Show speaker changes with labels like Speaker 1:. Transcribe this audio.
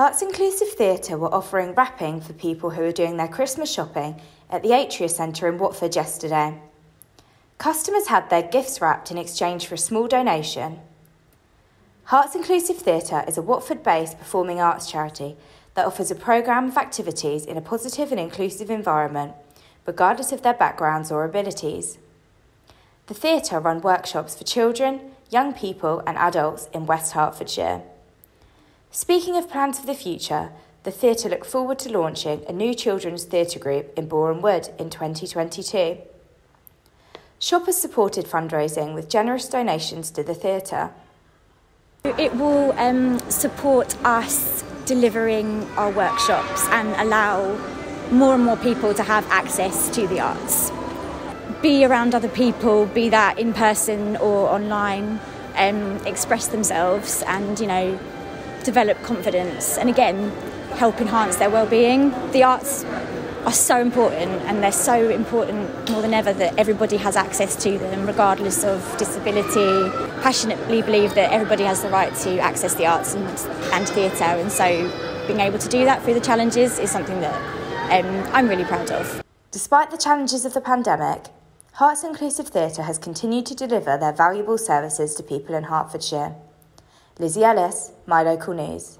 Speaker 1: Herts Inclusive Theatre were offering wrapping for people who were doing their Christmas shopping at the Atria Centre in Watford yesterday. Customers had their gifts wrapped in exchange for a small donation. Herts Inclusive Theatre is a Watford based performing arts charity that offers a programme of activities in a positive and inclusive environment, regardless of their backgrounds or abilities. The theatre run workshops for children, young people, and adults in West Hertfordshire. Speaking of plans for the future, the theatre look forward to launching a new children's theatre group in Borehamwood in 2022. Shoppers supported fundraising with generous donations to the theatre.
Speaker 2: It will um, support us delivering our workshops and allow more and more people to have access to the arts. Be around other people, be that in person or online, um, express themselves and, you know, develop confidence and again help enhance their well-being. The arts are so important and they're so important more than ever that everybody has access to them regardless of disability. Passionately believe that everybody has the right to access the arts and, and theatre and so being able to do that through the challenges is something that um, I'm really proud of.
Speaker 1: Despite the challenges of the pandemic, Herts Inclusive Theatre has continued to deliver their valuable services to people in Hertfordshire. Local News.